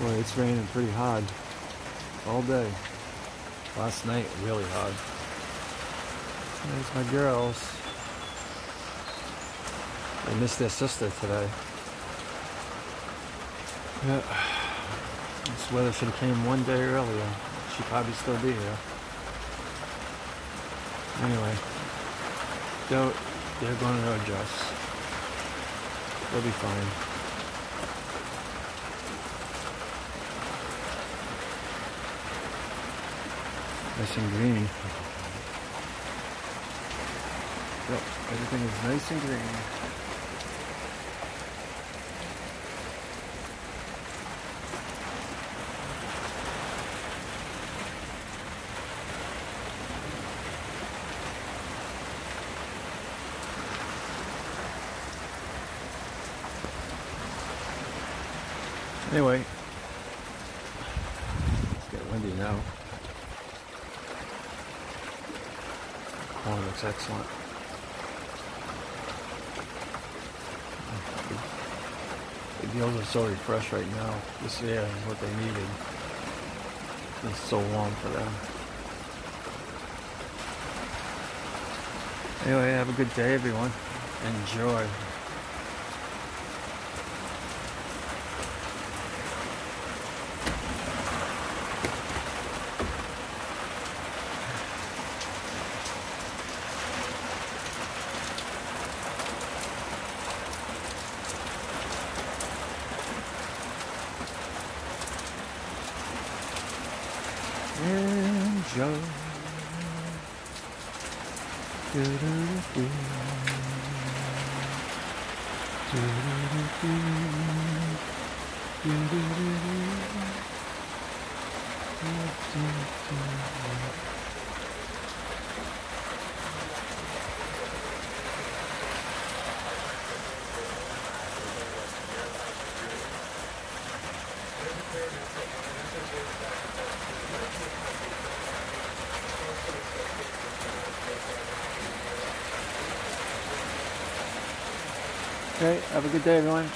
Boy, it's raining pretty hard all day. Last night, really hard. There's my girls. They missed their sister today. Yeah. This weather should have came one day earlier. She'd probably still be here. Anyway, they're, they're going to adjust. They'll be fine. Nice and green. Yep, everything is nice and green. Anyway, it's get windy now. Oh, looks excellent. The gills are so refreshed right now. This air is what they needed. It's so warm for them. Anyway, have a good day, everyone. Enjoy. Enjoy. Do do. Okay, have a good day, everyone.